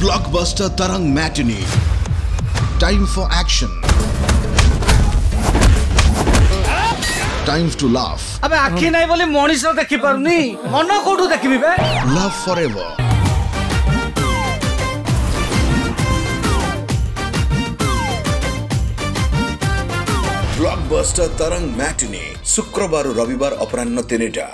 Blockbuster Tarang Matinee. Time for action. Time to laugh. আবে আখি নাই বলে মনিষ দেখি পারুনি মন কোঠু দেখিবি বে Love forever. Blockbuster Tarang matinee শুক্রবার ও রবিবার অপরাহ্ন তিনটা